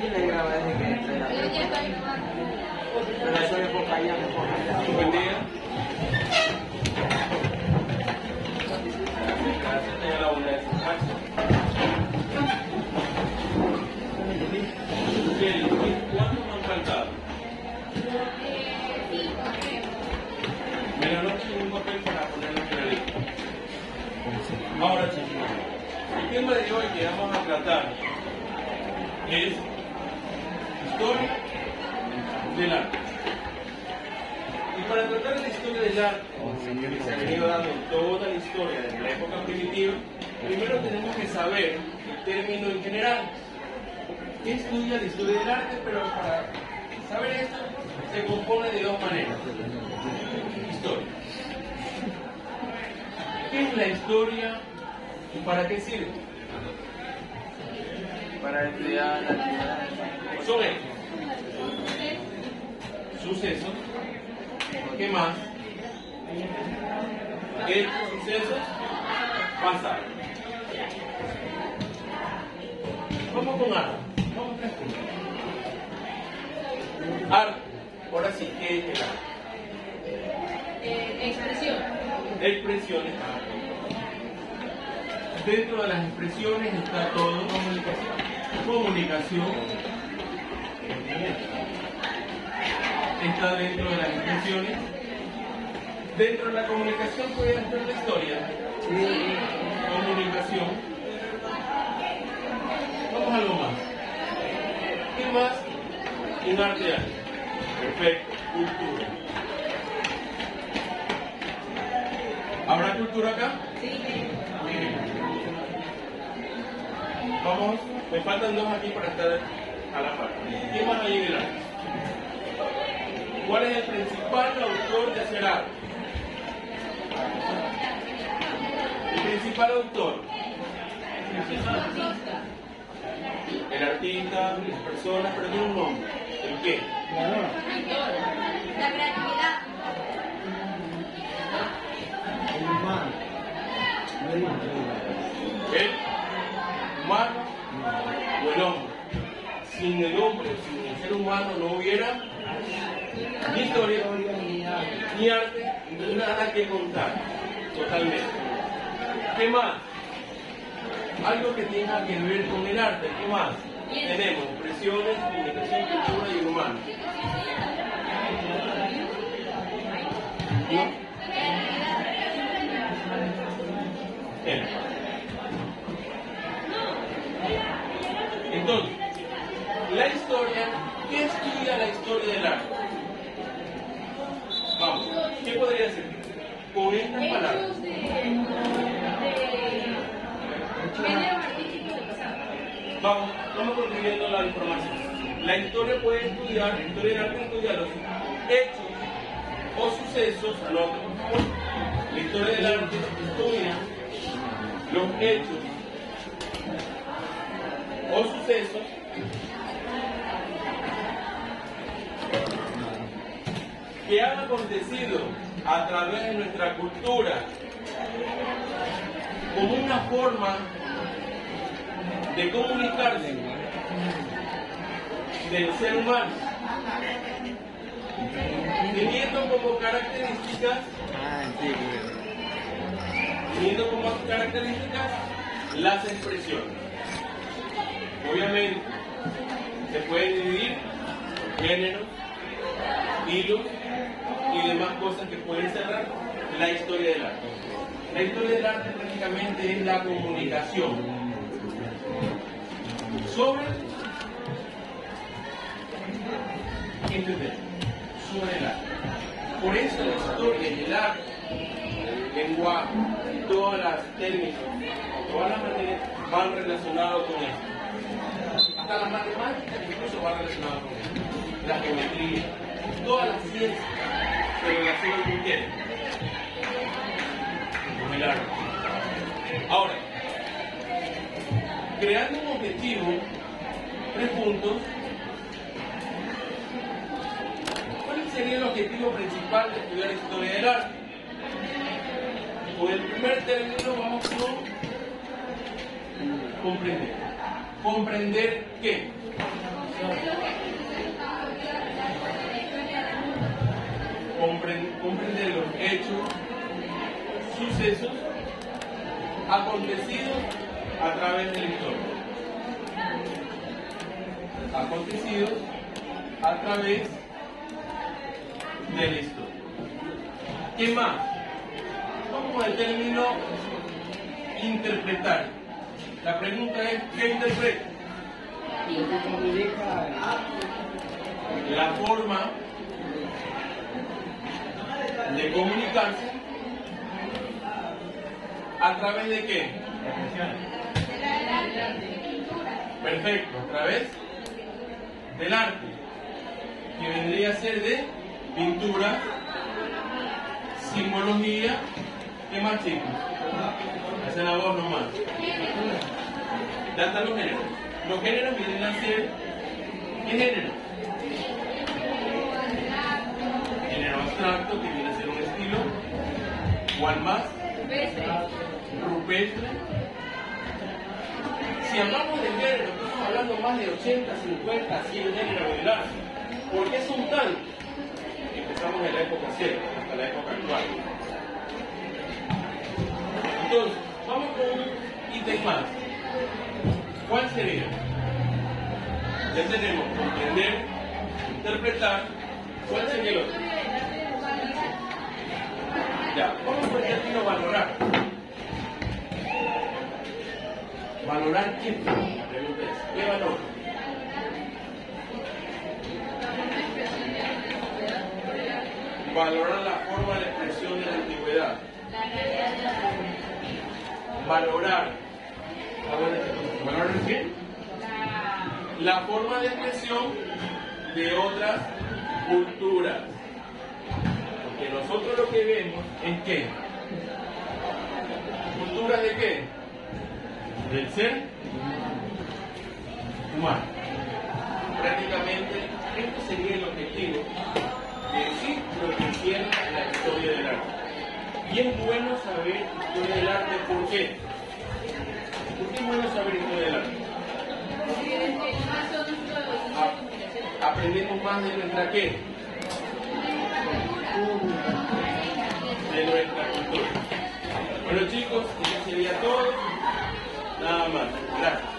Y le grabé desde que entré. Pero eso me por allá, por allá. Buen día. ¿cuántos han faltado? Me anoche un papel para ponerlo en la lista. Ahora, chicos, el tema de hoy que vamos a tratar es historia del arte. Y para tratar la historia del arte, que se ha venido dando toda la historia desde la época primitiva, primero tenemos que saber el término en general. ¿Qué estudia la historia del arte? Pero para saber esto se compone de dos maneras. Historia. ¿Qué es la historia y para qué sirve? Para estudiar la actividad. Son hechos, sucesos, ¿qué más? Hechos, sucesos, pasados. Vamos con arte. Vamos. Arte. Ahora sí, ¿qué es el arte? expresión. Expresiones. Dentro de las expresiones está todo comunicación. Comunicación. Está dentro de las expresiones. Dentro de la comunicación puede estar la historia. Comunicación. Vamos a algo más. ¿Qué más? Un arte hay. Perfecto. Cultura. ¿Habrá cultura acá? Bien. Vamos, me faltan dos aquí para estar a la par. ¿Quién más hay en el arte? ¿Cuál es el principal autor de hacer arte? El principal autor. El artista, las personas, pero tiene un nombre. ¿El qué? La creatividad. El humano. ¿El humano o el hombre? Sin el hombre, sin el ser humano no hubiera ni historia, ni arte, ni nada que contar. Totalmente. ¿Qué más? Algo que tenga que ver con el arte. ¿Qué más? Tenemos expresiones, comunicación, cultura y humano. ¿No? Bien. Entonces, la historia, ¿qué estudia la historia del arte? Vamos, ¿qué podría ser? Con Vamos, vamos construyendo la información. La historia puede estudiar, la historia arte estudia los hechos o sucesos, favor. La historia del arte estudia los hechos o sucesos que han acontecido a través de nuestra cultura como una forma de comunicarse del ser humano, teniendo como características, teniendo como características las expresiones. Obviamente, se pueden dividir géneros, estilos y demás cosas que pueden cerrar la historia del arte. La historia del arte prácticamente es la comunicación sobre tema, sobre el arte. Por eso la historia y el arte, el lenguaje y todas las técnicas, todas las materias van relacionados con esto. Hasta las matemáticas incluso van relacionadas con esto. La geometría, todas las ciencias qué? Con el arte. Ahora, creando un objetivo, tres puntos. ¿Cuál sería el objetivo principal de estudiar historia del arte? Con el primer término vamos con comprender. ¿Comprender qué? Compren- comprender los hechos, sucesos acontecidos a través de la historia. Acontecidos a través de la historia. ¿Qué más? Vamos el término interpretar. La pregunta es, ¿qué interpreta? La forma de comunicarse a través de qué? Perfecto, a través del arte, que vendría a ser de pintura, simbología, ¿qué más chicos? Hacen la voz nomás. Ya están los géneros. Los géneros vienen a ser, ¿qué género? Género abstracto, que ¿cuál más? Rupestre. Si hablamos de género, estamos hablando más de 80, 50, 100 géneros del arte. ¿Por qué son tantos? Empezamos en la época cero, hasta la época actual. Entonces, vamos con un ítem más. ¿Cuál sería? Ya tenemos comprender, interpretar. ¿Cuál sería el otro? Vamos por el término valorar. ¿Valorar qué? La pregunta es, ¿qué valor? Valorar la forma de expresión de la antigüedad. Valorar. Bueno, ¿Valorar qué? La forma de expresión de otras culturas. Porque nosotros lo que vemos es que culturas de qué? Del ser humano. Prácticamente esto sería el objetivo de decir lo que entiende la historia del arte. Y es bueno saber historia del arte, ¿por qué? ¿Por qué es bueno saber historia del arte? Aprendemos más de nuestra qué? De nuestra cultura. Bueno chicos, eso sería todo. Nada más. Gracias.